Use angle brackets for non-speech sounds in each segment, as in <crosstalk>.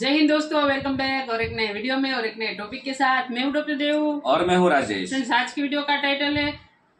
जय हिंद दोस्तों welcome back और एक नए वीडियो में और एक नए टॉपिक के साथ। मैं हूँ डॉक्टर देव। और मैं हूँ राजेश। आज की वीडियो का टाइटल है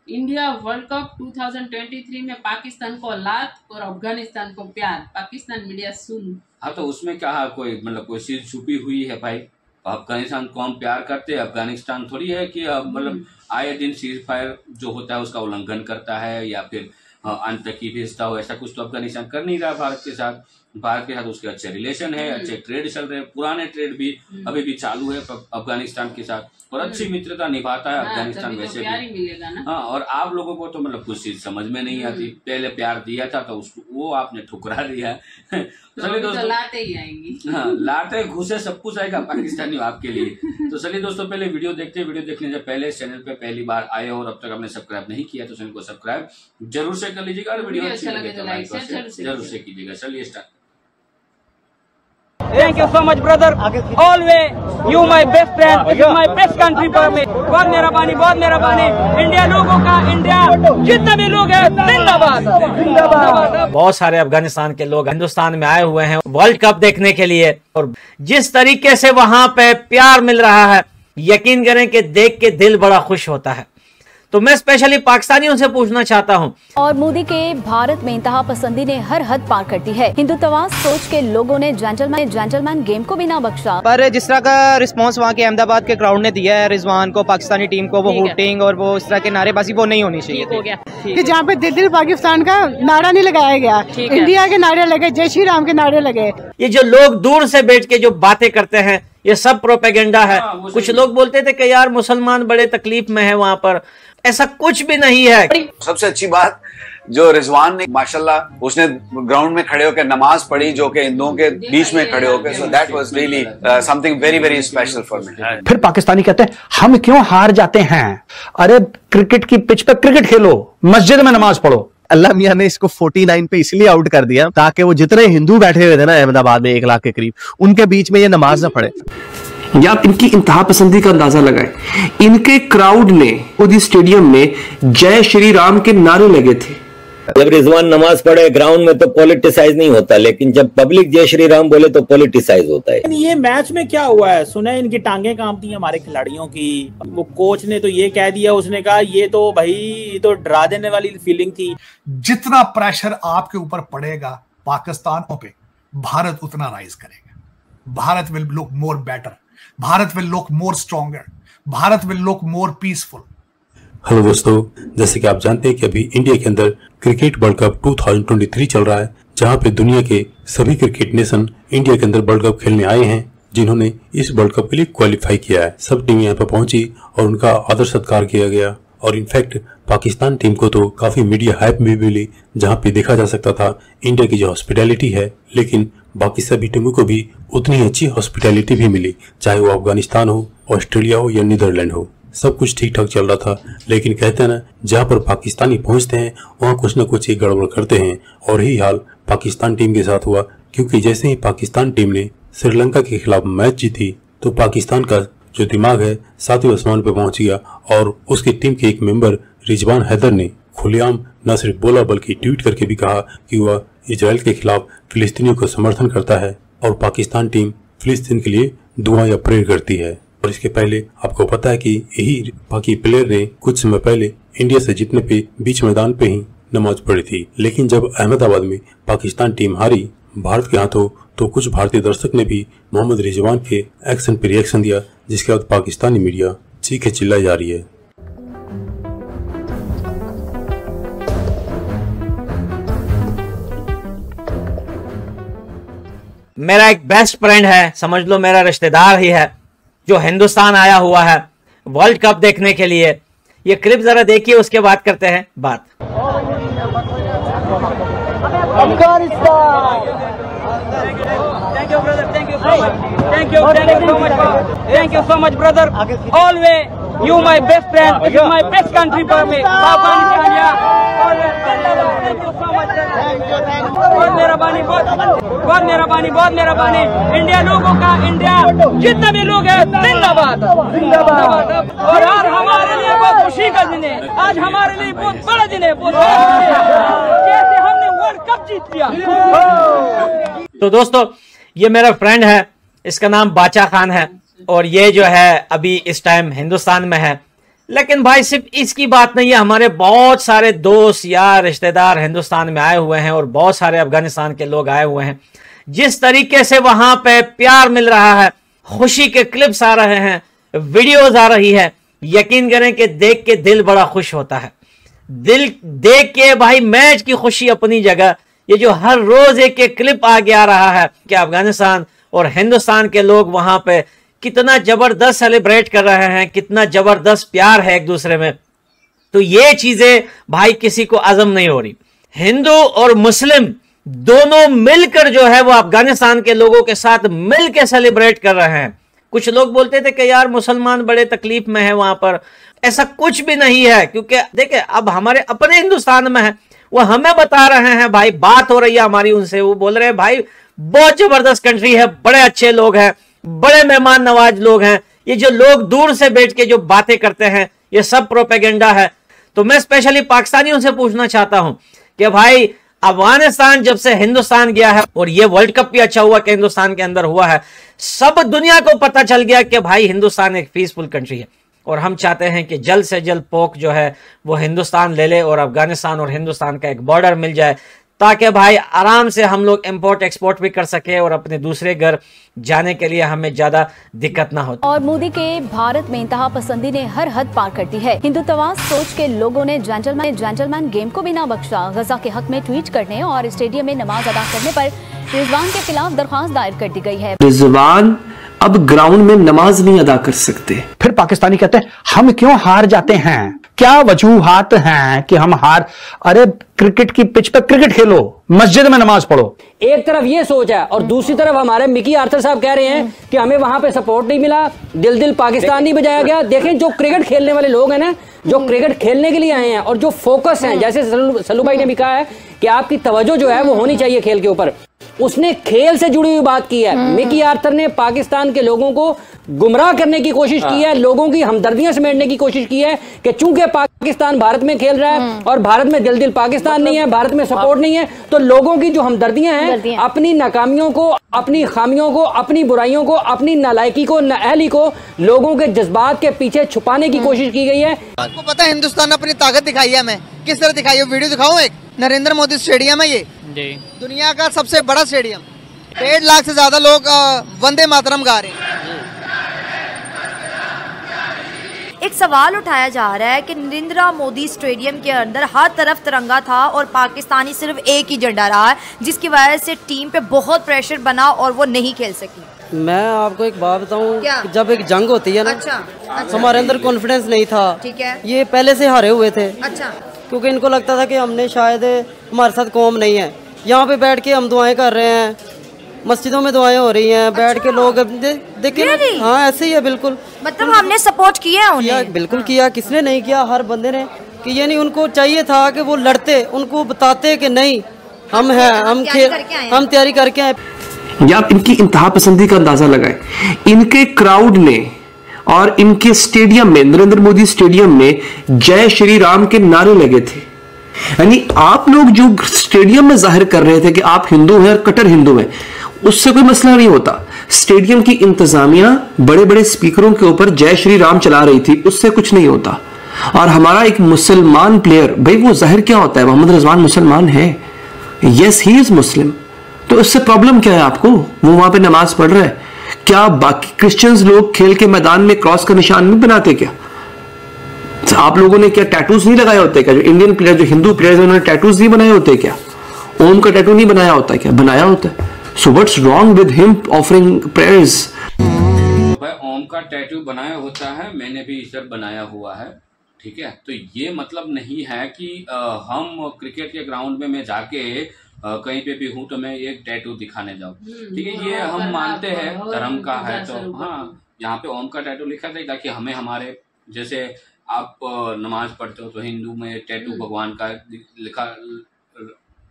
इंडिया वर्ल्ड कप 2023 में पाकिस्तान को लात और अफ़गानिस्तान को प्यार। पाकिस्तान मीडिया सुन। हाँ तो उसमें क्या कोई मतलब कोई चीज़ छुपी हुई है भाई? अफ़गानिस्तान को हम प्यार करते हैं अफ़गानिस्तान थोड़ी है कि मतलब आए दिन सीज फायर जो होता है उसका उल्लंघन करता है या फिर अंत की भेजता हो ऐसा कुछ तो अफ़गानिस्तान कर नहीं रहा भारत के साथ। भारत के साथ उसके अच्छे रिलेशन है अच्छे ट्रेड चल रहे हैं पुराने ट्रेड भी अभी भी चालू है अफ़गानिस्तान के साथ और अच्छी मित्रता निभाता है हाँ, अफ़गानिस्तान तो वैसे भी। ही और आप लोगों को तो मतलब कुछ चीज़ समझ में नहीं आती। पहले प्यार दिया था तो उसको वो आपने ठुकरा दिया। <laughs> तो चलिए अभी तो दोस्तों। लाते ही आएँगी। हाँ लाते घुसे सब कुछ आएगा पाकिस्तानी आपके लिए। तो <laughs> चलिए दोस्तों पहले वीडियो देखते हैं। वीडियो देखने से पहले चैनल पे पहली बार आए और अब तक आपने सब्सक्राइब नहीं किया तो चैनल को सब्सक्राइब ज़रूर से कर लीजिएगा। और वीडियो अच्छी अच्छा लगे तो तो लाइक ज़रूर से कीजिएगा। चलिए start Thank you so much, brother. Always, you my best friend. You my best country for me. बहुत मेहरबानी बहुत मेरा मेहरबानी इंडिया लोगों का इंडिया जितने भी लोग हैं जिंदाबाद जिंदाबाद बहुत सारे अफ़गानिस्तान के लोग हिंदुस्तान में आए हुए हैं वर्ल्ड कप देखने के लिए और जिस तरीके से वहाँ पे प्यार मिल रहा है यकीन करें कि देख के दिल बड़ा खुश होता है तो मैं स्पेशली पाकिस्तानियों से पूछना चाहता हूँ। और मोदी के भारत में इंतहा पसंदी ने हर हद पार कर दी है। हिंदुत्ववाद सोच के लोगों ने जेंटलमैन जेंटलमैन गेम को भी ना बख्शा। पर जिस तरह का रिस्पांस वहाँ के अहमदाबाद के क्राउड ने दिया है रिजवान को पाकिस्तानी टीम को वो हुटिंग और वो इस तरह के नारेबाजी वो नहीं होनी चाहिए थी। कि जहाँ पे दिल दिल पाकिस्तान का नारा नहीं लगाया गया इंडिया के नारे लगे जय श्री राम के नारे लगे। ये जो लोग दूर से बैठ के जो बातें करते हैं ये सब प्रोपेगेंडा है। हाँ, कुछ लोग बोलते थे कि यार मुसलमान बड़े तकलीफ़ में है वहाँ पर। ऐसा कुछ भी नहीं है। सबसे अच्छी बात जो रिजवान ने माशाल्लाह उसने ग्राउंड में खड़े होकर नमाज़ पढ़ी जो कि हिंदुओं के बीच में खड़े होकर so that was really something very very special for me फिर पाकिस्तानी कहते हैं हम क्यों हार जाते हैं? अरे क्रिकेट की पिच पर क्रिकेट खेलो मस्जिद में नमाज़ पढ़ो। अल्लाह मियाँ ने इसको 49 पे इसलिए आउट कर दिया ताकि वो जितने हिंदू बैठे हुए थे ना अहमदाबाद में एक लाख के करीब, उनके बीच में ये नमाज़ ना पढ़े। या इनकी इंतहा पसंदी का अंदाज़ा लगाए। इनके क्राउड ने खुद स्टेडियम में जय श्री राम के नारे लगे थे। जब रिजवान नमाज़ पढ़े ग्राउंड में तो पॉलिटिसाइज नहीं होता लेकिन जब पब्लिक जय श्री राम बोले तो पॉलिटिसाइज होता है। ये मैच में क्या हुआ है? सुना इनकी टांगे कांपती हैं हमारे खिलाड़ियों की। वो कोच ने तो ये कह दिया उसने कहा ये तो भाई ये तो डरा देने वाली फीलिंग थी। जितना प्रेशर आपके ऊपर पड़ेगा पाकिस्तान पे भारत उतना राइज करेगा। Bharat will look more better Bharat will look more stronger Bharat will look more peaceful hello दोस्तों जैसे कि आप जानते हैं कि अभी इंडिया के अंदर क्रिकेट वर्ल्ड कप 2023 चल रहा है, जहाँ पे दुनिया के सभी क्रिकेट नेशन इंडिया के अंदर वर्ल्ड कप खेलने आए हैं, जिन्होंने इस वर्ल्ड कप के लिए क्वालिफाई किया है। सब टीम यहाँ पर पहुँची और उनका आदर सत्कार किया गया। और इनफैक्ट पाकिस्तान टीम को तो काफ़ी मीडिया हाइप भी मिली, जहाँ पे देखा जा सकता था इंडिया की जो हॉस्पिटैलिटी है, लेकिन बाकी सभी टीमों को भी उतनी अच्छी हॉस्पिटैलिटी भी मिली, चाहे वो अफ़गानिस्तान हो, ऑस्ट्रेलिया हो या नीदरलैंड हो। सब कुछ ठीक ठाक चल रहा था, लेकिन कहते हैं ना, जहाँ पर पाकिस्तानी पहुँचते हैं, वहाँ कुछ न कुछ गड़बड़ करते हैं। और यही हाल पाकिस्तान टीम के साथ हुआ, क्योंकि जैसे ही पाकिस्तान टीम ने श्रीलंका के खिलाफ मैच जीती तो पाकिस्तान का जो दिमाग है, सातवें आसमान पर पहुँच गया और उसकी टीम के एक मेंबर रिजवान हैदर ने खुलेआम न सिर्फ़ बोला, बल्कि ट्वीट करके भी कहा कि वह इसराइल के खिलाफ फिलिस्तीनियों को समर्थन करता है और पाकिस्तान टीम फिलिस्तीन के लिए दुआ या प्रेयर करती है। और इसके पहले आपको पता है कि यही पाकि प्लेयर ने कुछ समय पहले इंडिया से जीतने पे बीच मैदान पे ही नमाज़ पढ़ी थी। लेकिन जब अहमदाबाद में पाकिस्तान टीम हारी भारत के हाथों तो कुछ भारतीय दर्शक ने भी मोहम्मद रिजवान के एक्शन पे रिएक्शन दिया, जिसके बाद पाकिस्तानी मीडिया चीखे चिल्लाई जा रही है। मेरा एक बेस्ट फ्रेंड है, समझ लो मेरा रिश्तेदार ही है। जो हिंदुस्तान आया हुआ है वर्ल्ड कप देखने के लिए ये क्लिप जरा देखिए उसके बाद करते हैं बात Thank you, brother. Thank you so much. Thank you. Thank you so much. Thank you so much, brother. Always, you my best friend. This is my best country for me. Afghanistan, yeah. Always. Thank you so much. बहुत मेहरबानी, बहुत बहुत मेहरबानी बहुत मेहरबानी। India लोगों का, India जितने भी लोग हैं, जिंदाबाद। जिंदाबाद। और आज हमारे लिए बहुत खुशी का दिन है। आज हमारे लिए बहुत बड़ा दिन है, बहुत बड़ा दिन है। जैसे हमने वर्ल्ड कप जीत लिया। तो दोस्तों, ये मेरा फ्रेंड है। इसका नाम बाचा खान है। और ये जो है, अभी इस टाइम हिंदुस्तान में है। लेकिन भाई सिर्फ़ इसकी बात नहीं है, हमारे बहुत सारे दोस्त या रिश्तेदार हिंदुस्तान में आए हुए हैं और बहुत सारे अफ़गानिस्तान के लोग आए हुए हैं। जिस तरीके से वहाँ पे प्यार मिल रहा है, खुशी के क्लिप्स आ रहे हैं वीडियोस आ रही है, यकीन करें कि देख के दिल बड़ा खुश होता है। दिल देख के भाई मैच की खुशी अपनी जगह, ये जो हर रोज एक एक क्लिप आगे आ रहा है कि अफ़गानिस्तान और हिंदुस्तान के लोग वहाँ पे कितना ज़बरदस्त सेलिब्रेट कर रहे हैं, कितना ज़बरदस्त प्यार है एक दूसरे में। तो ये चीज़ें भाई किसी को आज़म नहीं हो रही। हिंदू और मुस्लिम दोनों मिलकर जो है वो अफ़गानिस्तान के लोगों के साथ मिलकर सेलिब्रेट कर रहे हैं। कुछ लोग बोलते थे कि यार मुसलमान बड़े तकलीफ़ में है वहाँ पर। ऐसा कुछ भी नहीं है, क्योंकि देखे, अब हमारे अपने हिंदुस्तान में है, वो हमें बता रहे हैं, भाई बात हो रही है हमारी उनसे। वो बोल रहे हैं, भाई, बहुत ज़बरदस्त कंट्री है, बड़े अच्छे लोग हैं। बड़े मेहमान नवाज़ लोग हैं। ये जो लोग दूर से बैठ के जो बातें करते हैं, ये सब प्रोपेगेंडा है। तो मैं स्पेशली पाकिस्तानियों से पूछना चाहता हूँ कि भाई, अफ़गानिस्तान जब से हिंदुस्तान गया है और ये वर्ल्ड कप भी अच्छा हुआ कि हिंदुस्तान के अंदर हुआ है, सब दुनिया को पता चल गया कि भाई, हिंदुस्तान एक पीसफुल कंट्री है। और हम चाहते हैं कि जल्द से जल्द पोक जो है, वो हिंदुस्तान ले ले और अफ़गानिस्तान और हिंदुस्तान का एक बॉर्डर मिल जाए। ताकि भाई आराम से हम लोग इम्पोर्ट एक्सपोर्ट भी कर सके और अपने दूसरे घर जाने के लिए हमें ज़्यादा दिक्कत ना हो। और मोदी के भारत में इंतहा पसंदी ने हर हद पार कर दी है। हिंदुत्वा सोच के लोगों ने जेंटलमैन जेंटलमैन गेम को भी ना बख्शा। गजा के हक में ट्वीट करने और स्टेडियम में नमाज़ अदा करने पर रिजवान के खिलाफ दरख्वास्त दायर कर दी गई है। रिजवान अब ग्राउंड में नमाज़ नहीं अदा कर सकते। फिर पाकिस्तानी कहते हैं हम क्यों हार जाते हैं? क्या वजूहात हैं कि हम हार, अरे क्रिकेट की पिच पर क्रिकेट खेलो, मस्जिद में नमाज़ पढ़ो। एक तरफ़ ये सोच है और दूसरी तरफ़ हमारे मिकी आर्थर साहब कह रहे हैं कि हमें वहाँ पे सपोर्ट नहीं मिला दिल दिल पाकिस्तान नहीं बजाया गया। देखें जो क्रिकेट खेलने वाले लोग हैं ना, जो क्रिकेट खेलने के लिए आए हैं और जो फोकस है, जैसे सल्लू भाई ने भी कहा है कि आपकी तवज्जो जो है वो होनी चाहिए खेल के ऊपर। उसने खेल से जुड़ी हुई बात की है। मिकी आर्थर ने पाकिस्तान के लोगों को गुमराह करने की कोशिश की है लोगों की हमदर्दियाँ समेटने की कोशिश की है कि चूँकि पाकिस्तान भारत में खेल रहा है और भारत में दिल दिल पाकिस्तान नहीं है भारत में सपोर्ट नहीं है तो लोगों की जो हमदर्दियाँ हैं अपनी नाकामियों को अपनी खामियों को अपनी बुराइयों को अपनी नालायकी को नाअहली को लोगों के जज्बात के पीछे छुपाने की कोशिश की गई है। आपको पता है हिंदुस्तान ने अपनी ताकत दिखाई है हमें? किस तरह दिखाई है? वीडियो दिखाओ एक? नरेंद्र मोदी स्टेडियम है ये। जी। दुनिया का सबसे बड़ा स्टेडियम। डेढ़ लाख से ज़्यादा लोग वंदे मातरम गा रहे हैं। एक सवाल उठाया जा रहा है कि नरेंद्र मोदी स्टेडियम के अंदर हर तरफ़ तिरंगा था और पाकिस्तानी सिर्फ़ एक ही झंडा रहा है जिसकी वजह से टीम पे बहुत प्रेशर बना और वो नहीं खेल सकी। मैं आपको एक बात बताऊँ जब एक जंग होती है ना अच्छा, अच्छा। हमारे अंदर कॉन्फिडेंस नहीं था। ठीक है। ये पहले से हारे हुए थे। अच्छा। क्योंकि इनको लगता था कि हमने शायद हमारे साथ कौम नहीं है। यहाँ पे बैठ के हम दुआएँ कर रहे हैं। मस्जिदों में दुआएँ हो रही हैं। बैठ के लोग दे, देखिए Really? हाँ ऐसे ही है बिल्कुल। मतलब हमने सपोर्ट किया है किया उन्हें। बिल्कुल किया। किसने नहीं किया? हर बंदे ने। कि ये नहीं उनको चाहिए था कि वो लड़ते उनको बताते कि नहीं हम हैं हम खेल हैं। हम तैयारी करके आए। या आप इनकी इंतहा पसंदी का अंदाज़ा लगाए। इनके क्राउड ने और इनके स्टेडियम में, नरेंद्र मोदी स्टेडियम में जय श्री राम के नारे लगे थे। यानी आप लोग जो स्टेडियम में ज़ाहिर कर रहे थे कि आप हिंदू हैं और कट्टर हिंदू हैं, उससे कोई मसला नहीं होता। स्टेडियम की इंतजामिया बड़े बड़े स्पीकरों के ऊपर जय श्री राम चला रही थी, उससे कुछ नहीं होता। और हमारा एक मुसलमान प्लेयर भाई वो ज़ाहिर क्या होता है? मोहम्मद रिजवान मुसलमान है। यस ही इज़ मुस्लिम तो इससे प्रॉब्लम क्या है आपको? वो वहाँ पे नमाज़ पढ़ रहा है। क्या बाकी क्रिश्चियंस लोग खेल के मैदान में क्रॉस का निशान नहीं बनाते क्या? तो आप लोगों ने क्या टैटूज नहीं लगाए होते क्या? जो इंडियन प्लेयर जो हिंदू प्लेयर्स उन्होंने टैटूज नहीं बनाए होते क्या? ओम का टैटू नहीं बनाया होता क्या? बनाया होता है। So what's wrong with him offering prayers Om का टैटू बनाया होता है मैंने भी सर बनाया हुआ है ठीक है? तो ये मतलब नहीं है कि अ, हम क्रिकेट के ग्राउंड में मैं जाके कहीं पे भी हूँ तो मैं एक टैटू दिखाने जाऊँ। ठीक है ये हम मानते हैं धर्म का है तो हाँ यहाँ पे ओम का टैटू लिखा था ताकि हमें हमारे जैसे आप नमाज़ पढ़ते हो तो हिंदू में टैटू भगवान का लिखा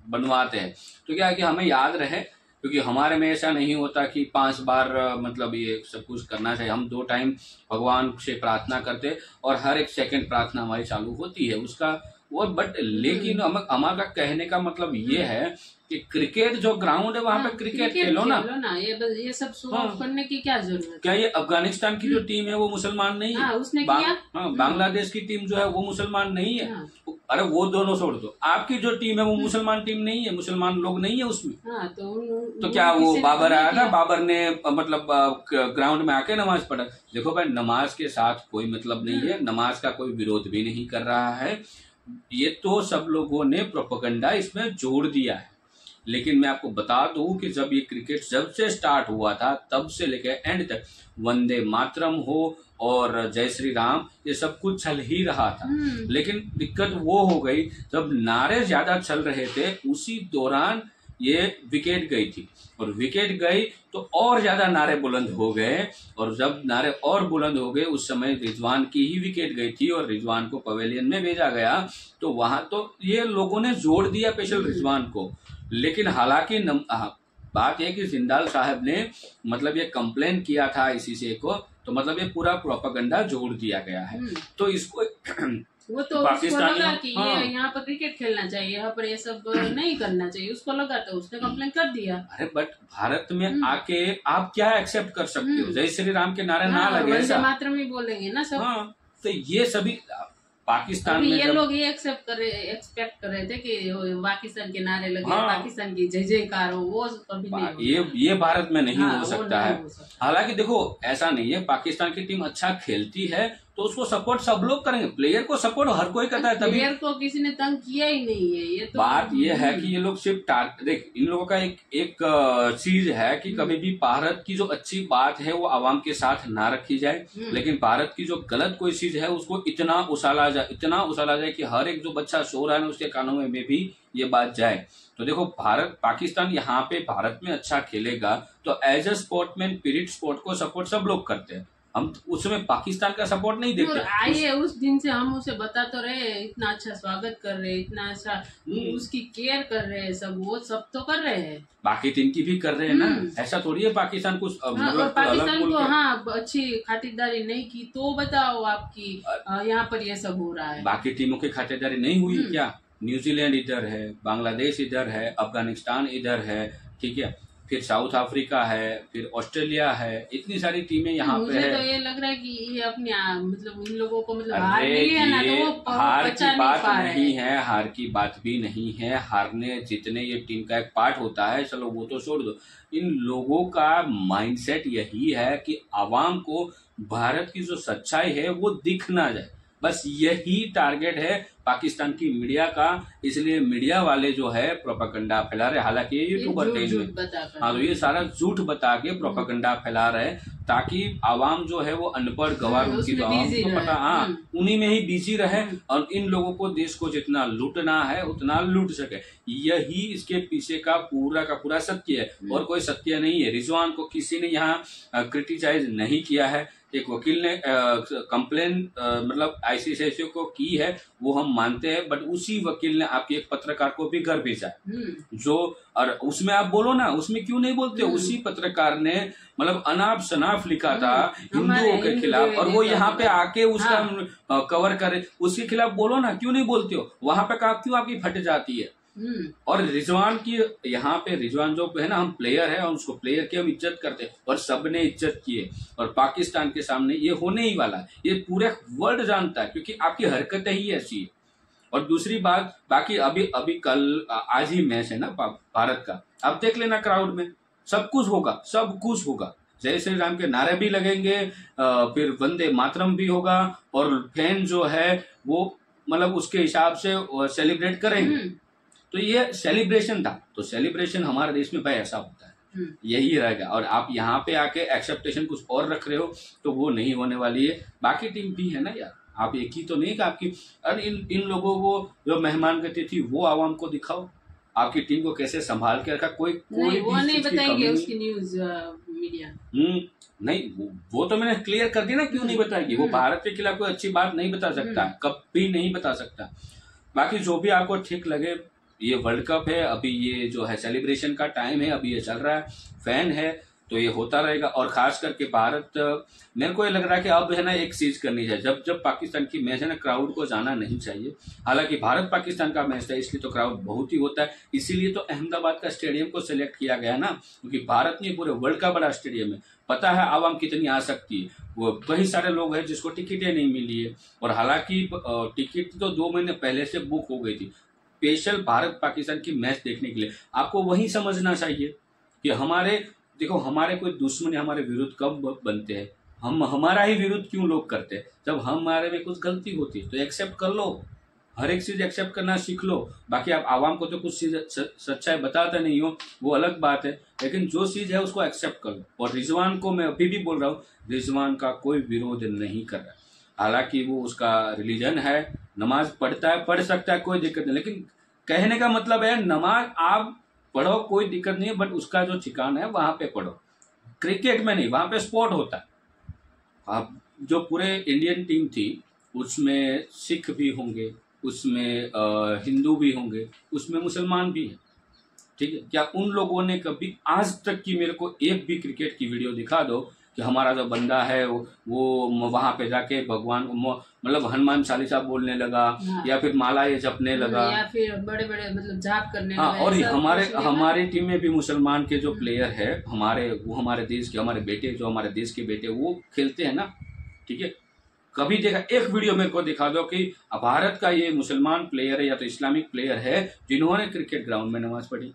बनवाते हैं। तो क्या है कि हमें याद रहे क्योंकि हमारे में ऐसा नहीं होता कि पाँच बार मतलब ये सब कुछ करना चाहिए। हम दो टाइम भगवान से प्रार्थना करते और हर एक सेकंड प्रार्थना हमारी चालू होती है। उसका वो बट लेकिन हम हमारा कहने का मतलब ये है कि क्रिकेट जो ग्राउंड है वहाँ पे क्रिकेट खेलो ना। ना ये बस ये सब करने की क्या ज़रूरत क्या ये अफ़गानिस्तान की जो टीम है वो मुसलमान नहीं है? हाँ, उसने किया। हाँ, बांग्लादेश की टीम जो है वो मुसलमान नहीं है। अरे वो दोनों छोड़ दो। आपकी जो टीम है वो मुसलमान टीम नहीं है मुसलमान लोग नहीं है उसमें। हाँ तो तो क्या वो बाबर आया था? बाबर ने मतलब ग्राउंड में आके नमाज़ पढ़ा। देखो भाई नमाज़ के साथ कोई मतलब नहीं है। नमाज़ का कोई विरोध भी नहीं कर रहा है। ये तो सब लोगों ने प्रोपोगंडा इसमें जोड़ दिया है। लेकिन मैं आपको बता दू कि जब ये क्रिकेट जब से स्टार्ट हुआ था तब से लेकर एंड तक वंदे मातरम हो और जय श्री राम ये सब कुछ चल ही रहा था। लेकिन दिक्कत वो हो गई जब नारे ज़्यादा चल रहे थे उसी दौरान ये विकेट गई थी। और विकेट गई तो और ज़्यादा नारे बुलंद हो गए। और जब नारे और बुलंद हो गए उस समय रिजवान की ही विकेट गई थी और रिजवान को पवेलियन में भेजा गया। तो वहाँ तो ये लोगों ने जोड़ दिया स्पेशल रिजवान को। लेकिन हालाँकि बात यह कि जिंदाल साहब ने मतलब ये कंप्लेन किया था ICC को तो मतलब ये पूरा प्रोपागंडा जोड़ दिया गया है। तो इसको <clears throat> वो तो उसको पाकिस्तानी- लगा कि हाँ। यहाँ पर क्रिकेट खेलना चाहिए यहाँ पर ये सब नहीं करना चाहिए उसको लगा तो उसने कंप्लेन कर दिया। अरे बट भारत में आके आप क्या एक्सेप्ट कर सकते हो? जय श्री राम के नारे ना हाँ, लगे ऐसा। मातरम ही बोलेंगे ना सब। हाँ तो ये सभी पाकिस्तान में ये लोग ये एक्सेप्ट कर रहे एक्सपेक्ट कर रहे थे कि पाकिस्तान के नारे लगे हाँ। पाकिस्तान की जय जयकार हो वो कभी नहीं ये ये भारत में नहीं हाँ, हो सकता नहीं हो। हालाँकि देखो ऐसा नहीं है पाकिस्तान की टीम अच्छा खेलती है तो उसको सपोर्ट सब लोग करेंगे। प्लेयर को सपोर्ट हर कोई करता है तभी प्लेयर को किसी ने तंग किया ही नहीं है ये तो बात ये है कि ये लोग सिर्फ़ टार- देख इन लोगों का एक एक चीज़ है कि कभी भी भारत की जो अच्छी बात है वो आवाम के साथ ना रखी जाए। हम्म। लेकिन भारत की जो गलत कोई चीज़ है उसको इतना उछाला जाए इतना उछाला जाए कि हर एक जो बच्चा सो रहा है ना उसके कानों में भी ये बात जाए। तो देखो भारत पाकिस्तान यहाँ पे भारत में अच्छा खेलेगा तो as a sportsman period sport को सपोर्ट सब लोग करते हैं। हम उसमें पाकिस्तान का सपोर्ट नहीं देखते। आइए उस दिन से हम उसे बता तो रहे इतना अच्छा स्वागत कर रहे हैं, इतना अच्छा। उसकी केयर कर रहे हैं सब वो सब तो कर रहे हैं। बाकी टीम की भी कर रहे हैं ना। हम्म। ऐसा थोड़ी है पाकिस्तान कुछ हाँ, मतलब और पाकिस्तान को हाँ अच्छी खातिरदारी नहीं की तो बताओ आपकी यहाँ पर ये सब हो रहा है। बाकी टीमों की खातिरदारी नहीं हुई हम्म। क्या? न्यूजीलैंड इधर है बांग्लादेश इधर है अफ़गानिस्तान इधर है ठीक है? फिर साउथ अफ्रीका है फिर ऑस्ट्रेलिया है इतनी सारी टीमें यहाँ पे है। तो ये लग रहा है कि ये अपने मतलब इन लोगों को मतलब हार है ना तो वो हार की बात रहे नहीं है। हार की बात भी नहीं है। हारने जीतने ये टीम का एक पार्ट होता है चलो वो तो छोड़ दो। इन लोगों का माइंडसेट यही है कि आवाम को भारत की जो सच्चाई है वो दिख ना जाए। बस यही टारगेट है पाकिस्तान की मीडिया का। इसलिए मीडिया वाले जो है प्रोपागंडा फैला रहे हालाँकि ये यूट्यूबर। बता कर। हाँ तो ये सारा झूठ बता के प्रोपागंडा फैला रहे ताकि आवाम जो है वो अनपढ़ गवार हम्म, उनकी तो आवाम को पता हाँ हम्म। उन्हीं में ही बिज़ी रहे और इन लोगों को देश को जितना लूटना है उतना लूट सके। यही इसके पीछे का पूरा का पूरा सत्य है। और कोई सत्य नहीं है। रिजवान को किसी ने यहाँ क्रिटिसाइज नहीं किया है। एक वकील ने कंप्लेन मतलब आईसीसीआई को की है वो हम मानते हैं बट उसी वकील ने आपके एक पत्रकार को भी घर भेजा हम्म। जो और उसमें आप बोलो ना उसमें क्यों नहीं बोलते हम्म। उसी पत्रकार ने मतलब अनाप शनाप लिखा था हिंदुओं के खिलाफ और वो यहाँ पे आके उसका अ, कवर करे उसके खिलाफ बोलो ना क्यों नहीं बोलते हो वहाँ पे का क्यों आपकी फट जाती है हम्म। और रिजवान की यहाँ पे, रिजवान जो है ना, हम प्लेयर है और उसको प्लेयर की हम इज़्ज़त करते हैं और सबने इज़्ज़त की है। और पाकिस्तान के सामने ये होने ही वाला है। ये पूरे वर्ल्ड जानता है, क्योंकि आपकी हरकतें ही ऐसी है। और दूसरी बात, बाकी अभी अभी कल आज ही मैच है ना भारत का। अब देख लेना क्राउड में। सब कुछ होगा, सब कुछ होगा। जय श्री राम के नारे भी लगेंगे फिर वंदे मातरम भी होगा और फ़ैन जो है, वो मतलब उसके हिसाब से सेलिब्रेट करेंगे। तो ये सेलिब्रेशन था। तो सेलिब्रेशन हमारे देश में भाई ऐसा होता है। हम्म। यही रहेगा। और आप यहाँ पे आके एक्सेप्टेशन कुछ और रख रहे हो तो वो नहीं होने वाली है। बाकी टीम भी है ना यार। आप एक ही तो नहीं कि आपकी अरे इन इन लोगों को जो मेहमान गति थी वो आवाम को दिखाओ। आपकी टीम को कैसे संभाल के रखा? कोई कोई नहीं वो नहीं बताएँगे उसकी न्यूज़ मीडिया हम्म, नहीं वो, वो तो मैंने क्लियर कर दिया ना क्यों नहीं बताएगी? वो भारत के खिलाफ कोई अच्छी बात नहीं बता सकता। हम्म। कभी नहीं बता सकता। बाकी जो भी आपको ठीक लगे ये वर्ल्ड कप है, अभी ये जो है सेलिब्रेशन का टाइम है, अभी ये चल रहा है फ़ैन है तो ये होता रहेगा। और खास करके भारत, मेरे को ये लग रहा है कि अब है ना एक चीज़ करनी चाहिए। जब जब पाकिस्तान की मैच है ना क्राउड को जाना नहीं चाहिए। हालाँकि भारत पाकिस्तान का मैच है इसलिए तो क्राउड बहुत ही होता है। इसीलिए तो अहमदाबाद का स्टेडियम को सिलेक्ट किया गया ना, क्योंकि भारत नहीं, पूरे वर्ल्ड का बड़ा स्टेडियम है। पता है आवाम कितनी आ सकती है। वो कई सारे लोग हैं जिसको टिकटें नहीं मिली है। और हालाँकि टिकट तो दो महीने पहले से बुक हो गई थी। स्पेशल भारत पाकिस्तान की मैच देखने के लिए। आपको वही समझना चाहिए कि हमारे, देखो, हमारे कोई दुश्मन हमारे विरुद्ध कब बनते हैं। हम, हमारा ही विरुद्ध क्यों लोग करते हैं? जब हमारे में कुछ गलती होती है तो एक्सेप्ट कर लो। हर एक चीज़ एक्सेप्ट करना सीख लो। बाकी आप आवाम को तो कुछ चीज़ सच्चाई बताते नहीं हो, वो अलग बात है। लेकिन जो चीज़ है, उसको एक्सेप्ट कर लो। और रिजवान को मैं अभी भी बोल रहा हूँ, रिजवान का कोई विरोध नहीं कर रहा। हालाँकि वो उसका रिलीजन है, नमाज़ पढ़ता है, पढ़ सकता है, कोई दिक्कत नहीं। लेकिन कहने का मतलब है, नमाज़ आप पढ़ो, कोई दिक्कत नहीं है बट उसका जो ठिकाना है, वहाँ पे पढ़ो। क्रिकेट में नहीं, वहाँ पे स्पोर्ट होता है। अब जो पूरे इंडियन टीम थी, उसमें सिख भी होंगे, उसमें हिंदू भी होंगे, उसमें मुसलमान भी हैं। ठीक है? क्या उन लोगों ने कभी आज तक की मेरे को एक भी क्रिकेट की वीडियो दिखा दो कि हमारा जो बंदा है वो, वहाँ पे जाके भगवान मतलब हनुमान चालीसा बोलने लगा हाँ। या फिर माला ये जपने लगा। या फिर बड़े बड़े मतलब जाप करने हाँ और हमारे हमारी टीम में भी मुसलमान के जो प्लेयर है हमारे वो हमारे देश के हमारे बेटे जो हमारे देश के बेटे वो खेलते हैं ना ठीक है? कभी देखा एक वीडियो मेरे को दिखा दो कि भारत का ये मुसलमान प्लेयर है या तो इस्लामिक प्लेयर है जिन्होंने क्रिकेट ग्राउंड में नमाज़ पढ़ी।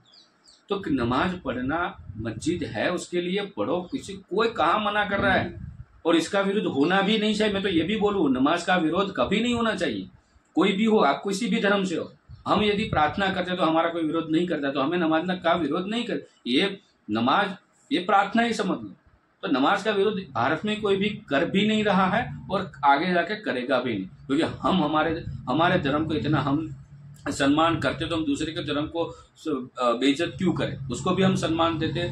तो नमाज़ पढ़ना मस्जिद है, उसके लिए पढ़ो, किसी, कोई कहा मना कर रहा है। और इसका विरोध होना भी नहीं चाहिए, मैं तो ये भी बोलू, नमाज़ का विरोध कभी नहीं होना चाहिए। कोई भी हो, आप किसी भी धर्म से हो, हम यदि प्रार्थना करते तो हमारा कोई विरोध नहीं करता तो हमें नमाज़ का विरोध नहीं कर, ये नमाज़, ये प्रार्थना ही समझ लो। तो नमाज़ का विरोध भारत में कोई भी कर भी नहीं रहा है और आगे जाके करेगा भी नहीं, क्योंकि हम हमारे हमारे धर्म को इतना हम सम्मान करते तो हम दूसरे के धर्म को बेइज्जत क्यों करें? उसको भी हम सम्मान देते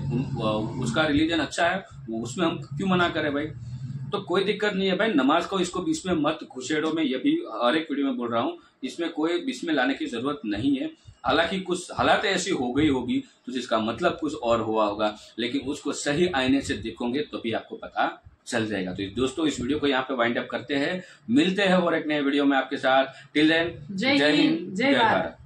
उसका रिलीजन अच्छा है उसमें हम क्यों मना करें भाई? तो कोई दिक्कत नहीं है भाई, नमाज़ को इसको बीच में मत, घुसेड़ो में, ये भी हर एक वीडियो में बोल रहा हूँ, इसमें कोई बीच में लाने की ज़रूरत नहीं है। हालाँकि कुछ हालात ऐसी हो गई होगी तो जिसका मतलब कुछ और हुआ होगा, लेकिन उसको सही आईने से देखोगे तो भी आपको पता चल जाएगा। तो दोस्तों इस वीडियो को यहाँ पे वाइंड अप करते हैं। मिलते हैं और एक नए वीडियो में आपके साथ। टिल देन जय हिंद जय भारत।